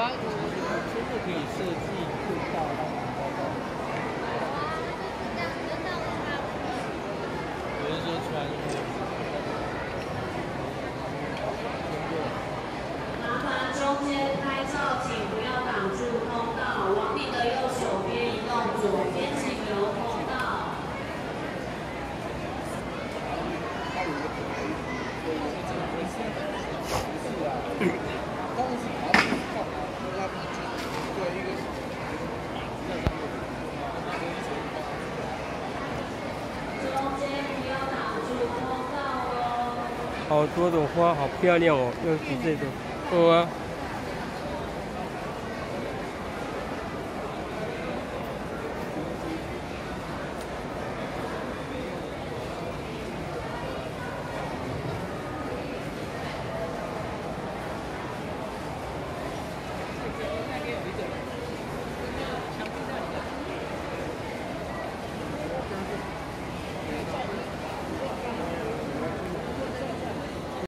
啊，真的可以设计步道让人家走。有人说穿越。麻烦中间拍照，请不要挡住通道，往你的右手边移动，左边请留通道。中间不要挡住通道哦。好多种花，好漂亮哦，又是这种，哦啊。